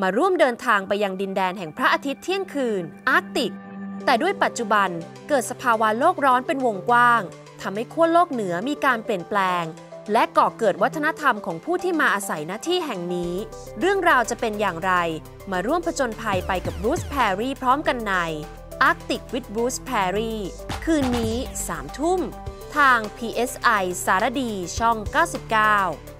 มาร่วมเดินทางไปยังดินแดนแห่งพระอาทิตย์เที่ยงคืน อาร์กติก แต่ด้วยปัจจุบันเกิดสภาวะโลกร้อนเป็นวงกว้างทำให้ขั้วโลกเหนือมีการเปลี่ยนแปลง และก่อเกิดวัฒนธรรมของผู้ที่มาอาศัยหน้าที่แห่งนี้ เรื่องราวจะเป็นอย่างไร มาร่วมผจญภัยไปกับบรูซแพรรี่พร้อมกันใน Arctic with Bruce Perry คืนนี้ 3 ทุ่ม ทาง PSI สารดีช่อง 99